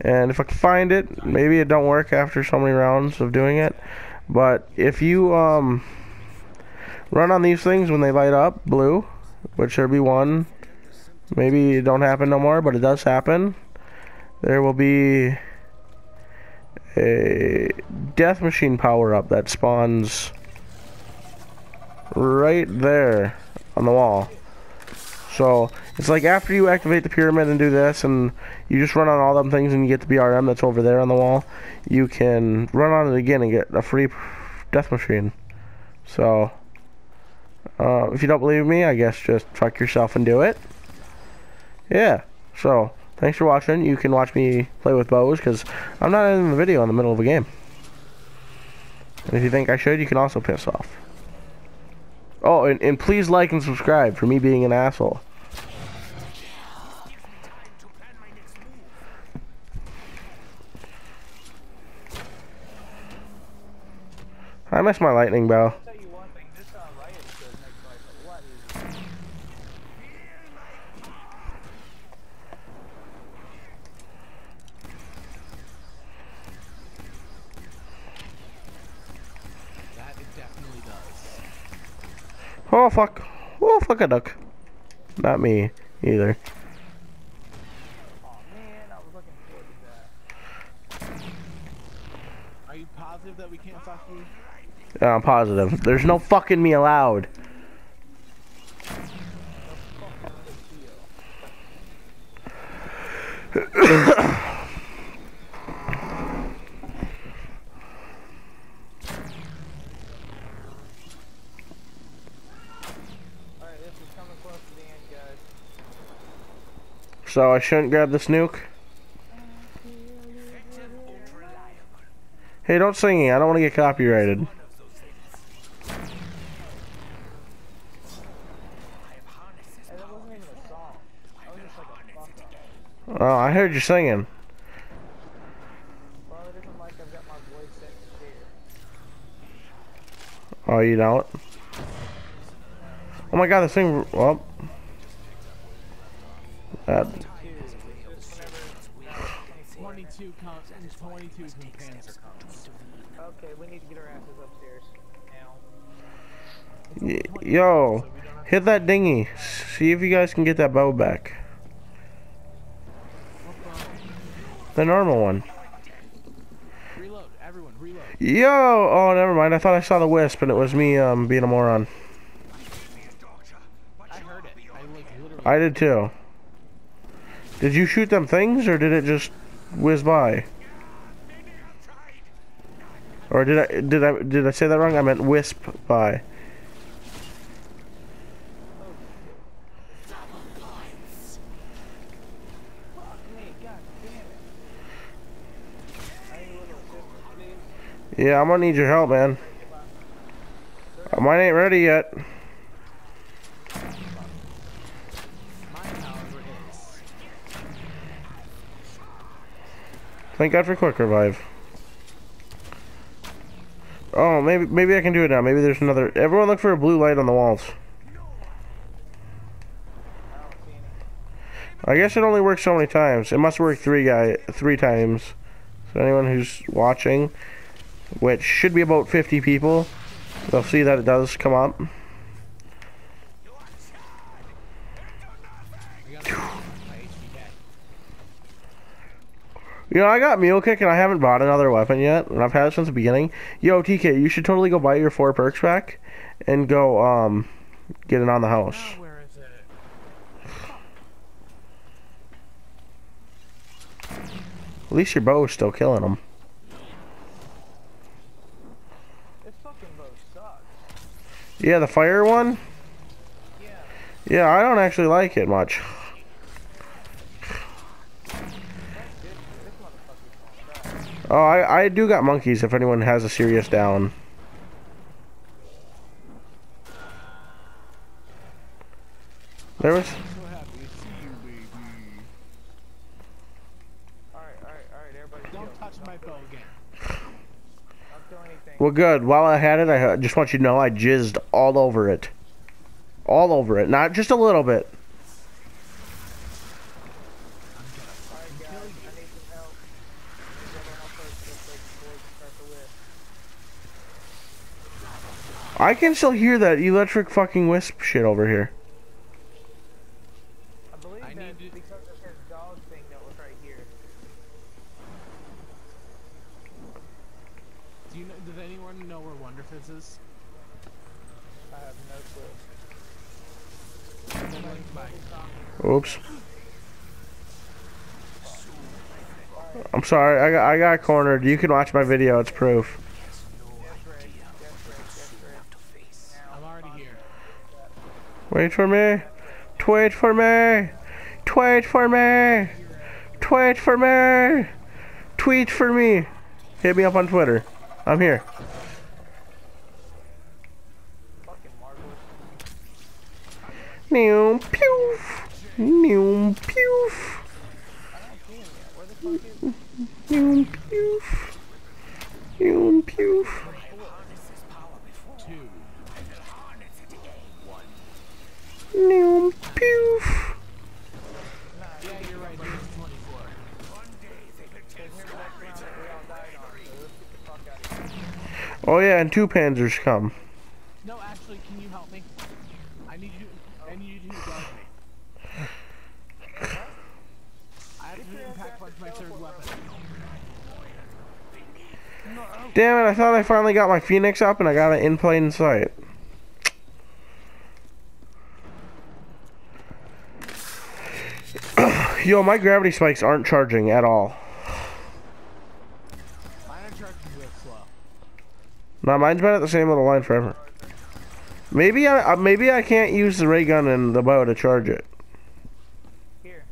And if I can find it, maybe it don't work after so many rounds of doing it. But if you um, run on these things when they light up blue, which there be one, maybe it don't happen no more, but it does happen. There will be a death machine power up that spawns right there on the wall. So it's like after you activate the pyramid and do this, and you just run on all them things and you get the BRM that's over there on the wall, you can run on it again and get a free death machine. So uh, if you don't believe me, I guess just fuck yourself and do it. Yeah. So thanks for watching. You can watch me play with bows because I'm not in the video in the middle of a game. And if you think I should, you can also piss off. Oh, and, and please like and subscribe for me being an asshole. I miss my lightning bow. Oh fuck. Oh fuck a duck. Not me either. Oh man, I was looking forward to that. Are you positive that we can't fuck you? Yeah, I'm positive. There's no fucking me allowed. So I shouldn't grab this nuke. Hey, don't sing. I don't want to get copyrighted. Hey, that wasn't even a song. That was just like a fuck up. Oh, I heard you singing. Oh, you don't? Oh my god, this thing. Well. That. 22 comes, 22 from Okay, we need to get our asses upstairs now. Yo, hit that dinghy. See if you guys can get that bow back. The normal one. Reload, everyone, reload. Yo! Oh, never mind. I thought I saw the wisp, and it was me um being a moron. I heard it. I like. I did too. Did you shoot them things, or did it just whiz by? Or did I did I did I say that wrong? I meant wisp by. Fuck me, god damn it. I need a little assistance, please. Yeah, I'm gonna need your help, man. Mine ain't ready yet. Thank God for quick revive. Oh, maybe maybe I can do it now. Maybe there's another. Everyone, look for a blue light on the walls. I guess it only works so many times. It must work three guy three times. So anyone who's watching, which should be about 50 people, they'll see that it does come up. We gotta my HVK. You know, I got Mule Kick and I haven't bought another weapon yet, and I've had it since the beginning. Yo, TK, you should totally go buy your four perks back and go um get it on the house. Now where is it? At least your bow is still killing them. This fucking boat sucks. Yeah, the fire one. Yeah. Yeah, I don't actually like it much. Thank goodness. This motherfucker's gonna crash. Oh, I, I do got monkeys if anyone has a serious down. There was. So happy to see you, baby. Alright, alright, alright, everybody. Don't touch my bow again. Well, good. While I had it, I just want you to know I jizzed all over it. All over it. Not just a little bit. I can still hear that electric fucking wisp shit over here. Is? I have no clue. Oops. I'm sorry, I got I got cornered. You can watch my video, it's proof. I'm already here. Wait for me. Wait for me. Tweet for me. Tweet for me. Tweet for me. Hit me up on Twitter. I'm here. Fucking marbles. Mew pew. Mew pew. I don't see him yet. Where the fuck is he? Mew pew. Mew pew. Two. Mew pew. Yeah, you're right. There's 24. Because here's the next round that we all died on, so let's get the fuck out of. Oh yeah, and two panzers come. No, actually, can you help me? I need you. I need you to guard me. I have to impact punch my third weapon. Damn it, I thought I finally got my phoenix up and I got it in plain sight. Yo, my gravity spikes aren't charging at all. Now mine's been at the same little line forever. Maybe I uh, maybe I can't use the ray gun and the bow to charge it. Here.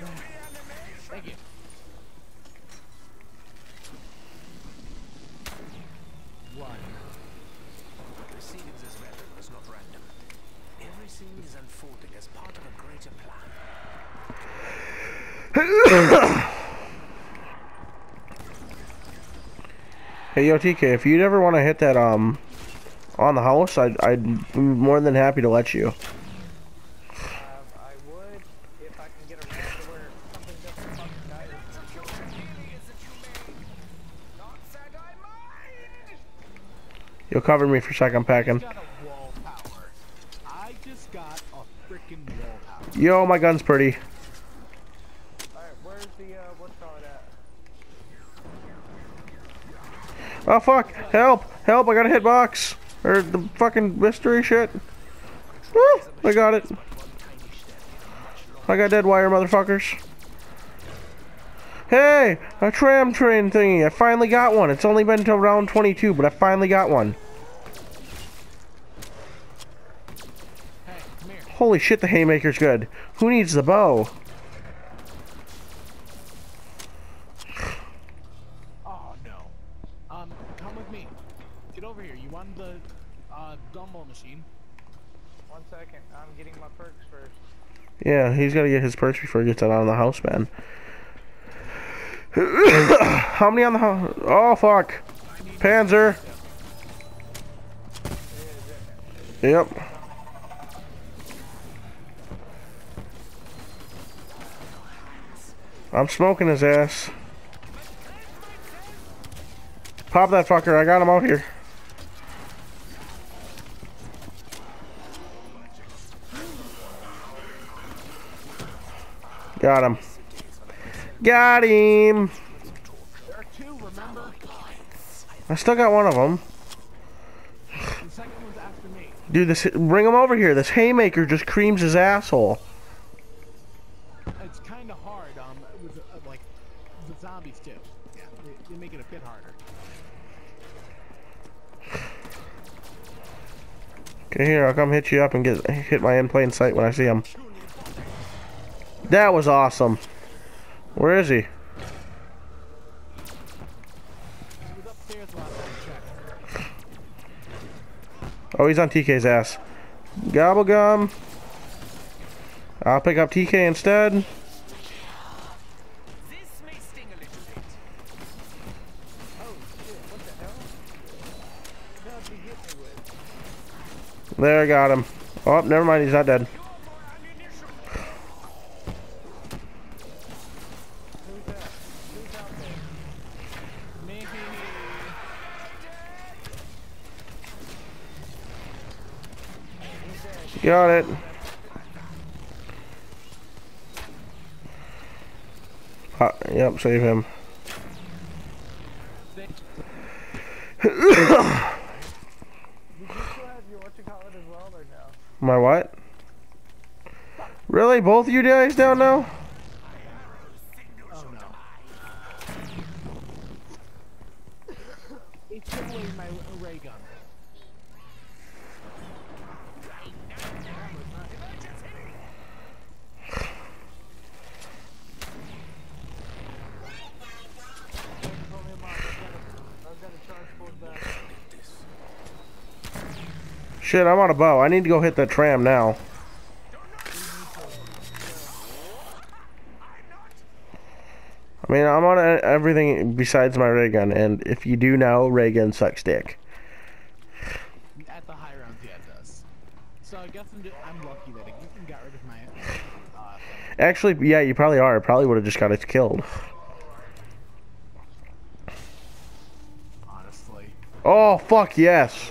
Go ahead. Thank you. One. Receiving this weapon was not random. Everything is unfolding as part of a greater plan. Hey yo TK, if you'd ever want to hit that um on the house, I'd I'd be more than happy to let you. Um, I would if I can get a range to where something doesn't fucking die. You'll cover me for a second packing. Got a wall power. I just got a freaking wall power. Yo, my gun's pretty. Alright, where's the, uh, what's called at? Oh fuck! Help! Help! I got a hitbox! Or the fucking mystery shit. Woo! I got it. I got dead wire, motherfuckers. Hey! A tram train thingy. I finally got one. It's only been till round 22, but I finally got one. Hey, come here. Holy shit, the haymaker's good. Who needs the bow? Oh no. Um, come with me. Get over here. You want the uh gumball machine? One second, I'm getting my perks first. Yeah, he's gotta get his perks before he gets out of the house, man. How many on the house? Oh, fuck. Panzer. Yep. I'm smoking his ass. Pop that fucker. I got him out here. Got him. Got him. I still got one of them. Dude, this bring him over here. This haymaker just creams his asshole. It's kind of hard, um, uh, like the zombies too. Yeah, they, they make it a bit harder. Okay, here I'll come hit you up and get hit my in plain sight when I see him. That was awesome. Where is he? He was upstairs last time I checked. Oh, he's on TK's ass. Gobble gum. I'll pick up TK instead. There, got him. Oh, never mind, he's not dead. Got it. Uh, yep, save him. My what? Really? Both of you guys down now? Oh no. It took away my ray gun. Told him off. I've got a charge pulled back. Shit, I'm on a bow. I need to go hit that tram now. I mean, I'm on a- everything besides my ray gun, and if you do know, ray gun sucks dick. At the high rounds, yeah, it does. So I guess I'm, just, I'm lucky that even got rid of my. Uh. Actually, yeah, you probably are. I probably would have just got it killed. honestly. Oh, fuck yes.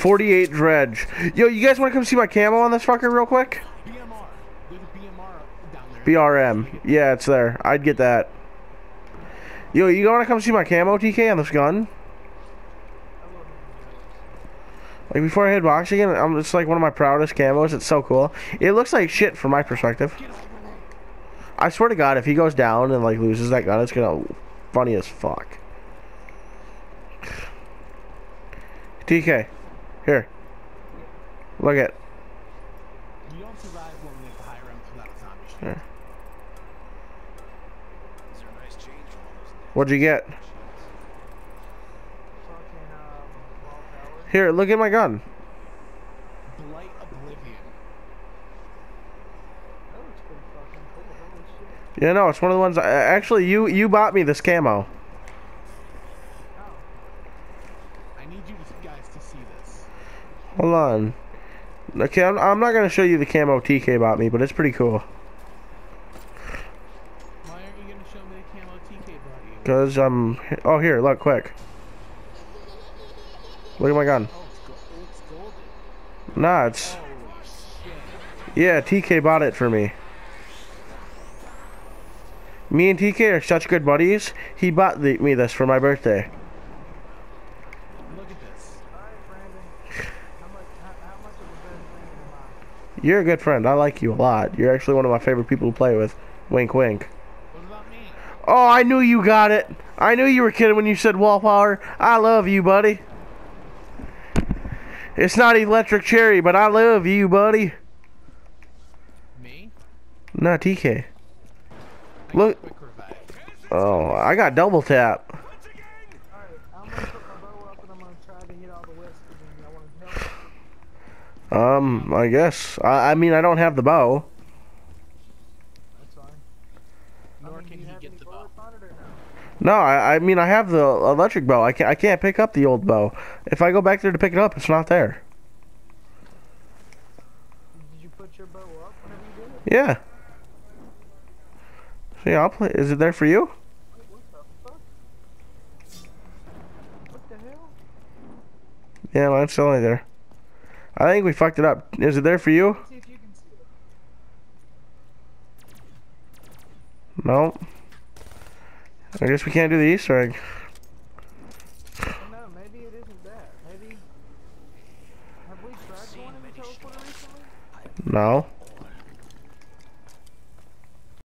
Why? The 48 dredge. Yo, you guys want to come see my camo on this fucker real quick? BRM. Yeah, it's there. I'd get that. Yo, you want to come see my camo, TK, on this gun? Like, before I hit box again, I'm, it's like one of my proudest camos. It's so cool. It looks like shit from my perspective. I swear to God, if he goes down and, like, loses that gun, it's gonna funny as fuck. TK, here. Look at. You don't survive when we hit the high rounds without a zombie shield. Here. These a nice change from all those What'd you get? Fucking, um. Here, look at my gun. Blight Oblivion. That looks pretty fucking cool. Holy shit. Yeah, no, it's one of the ones. I, actually, you you bought me this camo. Oh. I need you to, see this. Hold on. Okay, I'm, I'm not gonna show you the camo TK bought me, but it's pretty cool. Why aren't you gonna show me the camo TK brought you? Cause I'm. Oh, here, look, quick. Look at my gun. Oh, it's, go- it's golden. Nah, it's. Oh, shit. Yeah, TK bought it for me. Me and TK are such good buddies. He bought the, me this for my birthday. Look at this. Alright, Brandon. How much, how, how much of a good friend am I? You're a good friend. I like you a lot. You're actually one of my favorite people to play with. Wink, wink. What about me? Oh, I knew you got it. I knew you were kidding when you said wall power. I love you, buddy. It's not electric cherry, but I love you, buddy. Me? Not TK. I Look- got quick revive. Oh, I got double tap. Alright, I'm gonna put my bow up and I'm gonna try to hit all the wisps and I wanna help. Um, I guess. I, I mean, I don't have the bow. That's fine. Nor I mean, can you get the bow. bullets on it or no? I, I mean, I have the electric bow. I can't, I can't pick up the old bow. If I go back there to pick it up, it's not there. Did you put your bow up whenever you did it? Yeah. Yeah, I'll play. Is it there for you? Wait, what the fuck? What the hell? Yeah, mine's still only there. I think we fucked it up. Is it there for you? You can see it. No. I guess we can't do the Easter egg. No, maybe it isn't that. Maybe. Have we tried going into recently? No.